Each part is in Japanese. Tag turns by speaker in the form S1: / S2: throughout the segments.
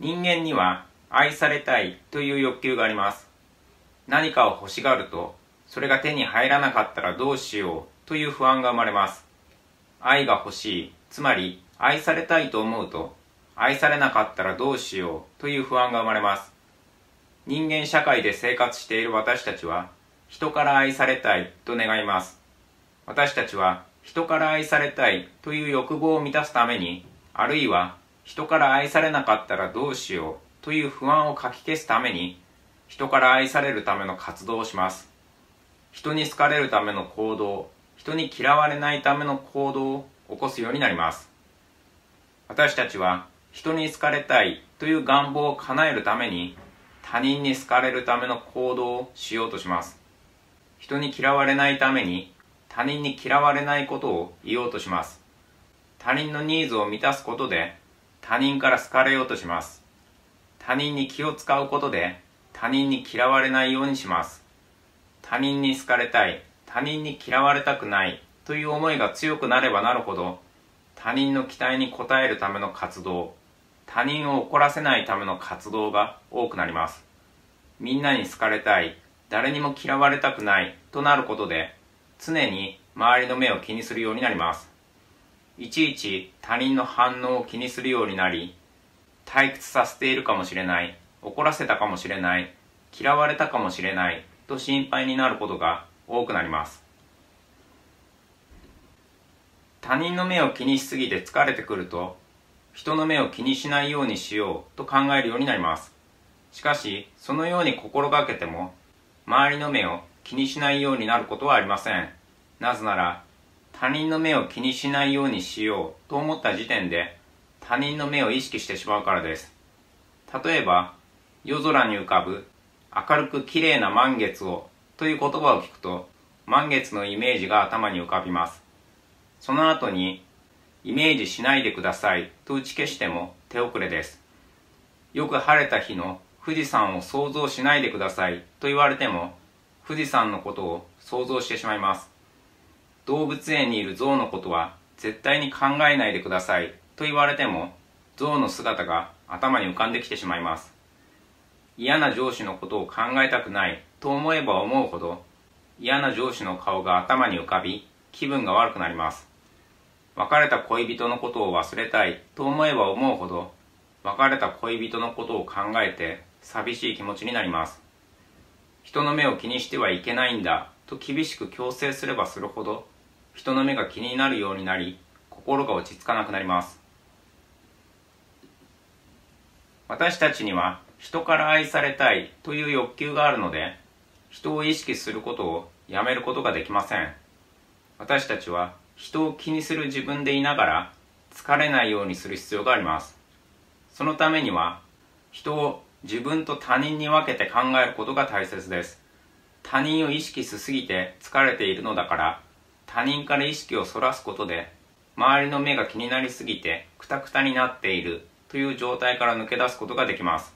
S1: 人間には愛されたいという欲求があります。何かを欲しがると、それが手に入らなかったらどうしようという不安が生まれます。愛が欲しい、つまり愛されたいと思うと、愛されなかったらどうしようという不安が生まれます。人間社会で生活している私たちは、人から愛されたいと願います。私たちは人から愛されたいという欲望を満たすために、あるいは人から愛されなかったらどうしようという不安をかき消すために、人から愛されるための活動をします。人に好かれるための行動、人に嫌われないための行動を起こすようになります。私たちは人に好かれたいという願望を叶えるために他人に好かれるための行動をしようとします。人に嫌われないために他人に嫌われないことを言おうとします。他人のニーズを満たすことで他人から好かれようとします。他人に気を使うことで他人に嫌われないようにします。他人に好かれたい、他人に嫌われたくないという思いが強くなればなるほど他人の期待に応えるための活動、他人を怒らせないための活動が多くなります。みんなに好かれたい、誰にも嫌われたくないとなることで、常に周りの目を気にするようになります。いちいち他人の反応を気にするようになり、退屈させているかもしれない、怒らせたかもしれない、嫌われたかもしれないと心配になることが多くなります。他人の目を気にしすぎて疲れてくると、人の目を気にしないようにしようと考えるようになります。しかし、そのように心がけても、周りの目を気にしないようになることはありません。なぜなら、他人の目を気にしないようにしようと思った時点で、他人の目を意識してしまうからです。例えば、夜空に浮かぶ明るく綺麗な満月をという言葉を聞くと、満月のイメージが頭に浮かびます。その後に、イメージしないでくださいと打ち消しても手遅れです。よく晴れた日の富士山を想像しないでくださいと言われても、富士山のことを想像してしまいます。動物園にいる象のことは絶対に考えないでください。と言われても、象の姿が頭に浮かんできてしまいます。嫌な上司のことを考えたくない。と思えば思うほど、嫌な上司の顔が頭に浮かび、気分が悪くなります。別れた恋人のことを忘れたい。と思えば思うほど別れた恋人のことを考えて寂しい気持ちになります。人の目を気にしてはいけないんだ。と厳しく強制すればするほど人の目が気になるようになり心が落ち着かなくなります。私たちには人から愛されたいという欲求があるので人を意識することをやめることができません。私たちは人を気にする自分でいながら疲れないようにする必要があります。そのためには人を自分と他人に分けて考えることが大切です。他人を意識しすぎて疲れているのだから他人から意識をそらすことで周りの目が気になりすぎてクタクタになっているという状態から抜け出すことができます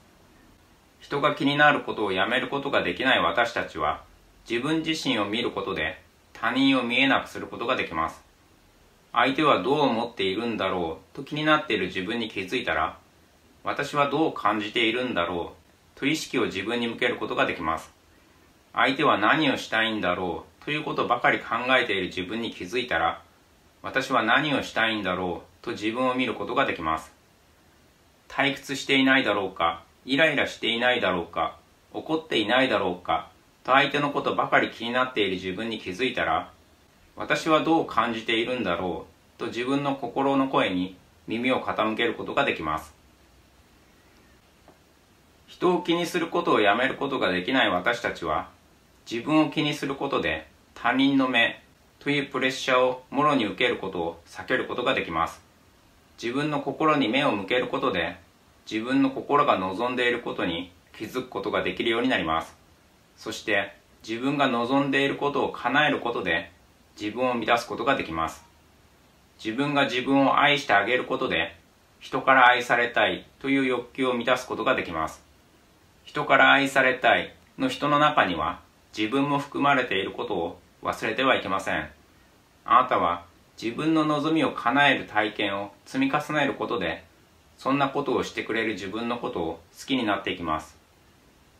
S1: 人が気になることをやめることができない私たちは自分自身を見ることで他人を見えなくすることができます相手はどう思っているんだろうと気になっている自分に気づいたら、私はどう感じているんだろうと意識を自分に向けることができます。相手は何をしたいんだろうということばかり考えている自分に気づいたら、私は何をしたいんだろうと自分を見ることができます。退屈していないだろうか、イライラしていないだろうか、怒っていないだろうか、と相手のことばかり気になっている自分に気づいたら、私はどう感じているんだろうと自分の心の声に耳を傾けることができます人を気にすることをやめることができない私たちは自分を気にすることで他人の目というプレッシャーをもろに受けることを避けることができます自分の心に目を向けることで自分の心が望んでいることに気づくことができるようになりますそして自分が望んでいることを叶えることで自分を満たすことができます。自分が自分を愛してあげることで、人から愛されたいという欲求を満たすことができます。人から愛されたいの人の中には自分も含まれていることを忘れてはいけません。あなたは自分の望みを叶える体験を積み重ねることで、そんなことをしてくれる自分のことを好きになっていきます。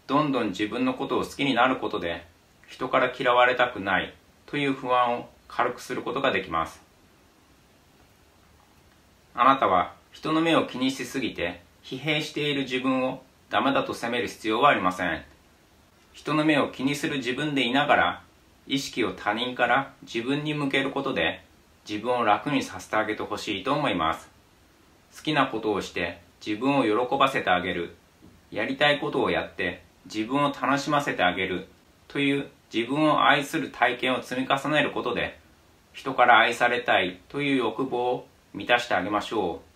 S1: どんどん自分のことを好きになることで人から嫌われたくないという不安を軽くすることができます。あなたは人の目を気にしすぎて疲弊している自分をダメだと責める必要はありません。人の目を気にする自分でいながら意識を他人から自分に向けることで自分を楽にさせてあげてほしいと思います。好きなことをして自分を喜ばせてあげる。やりたいことをやって自分を楽しませてあげる。という自分を愛する体験を積み重ねることで人から愛されたいという欲望を満たしてあげましょう。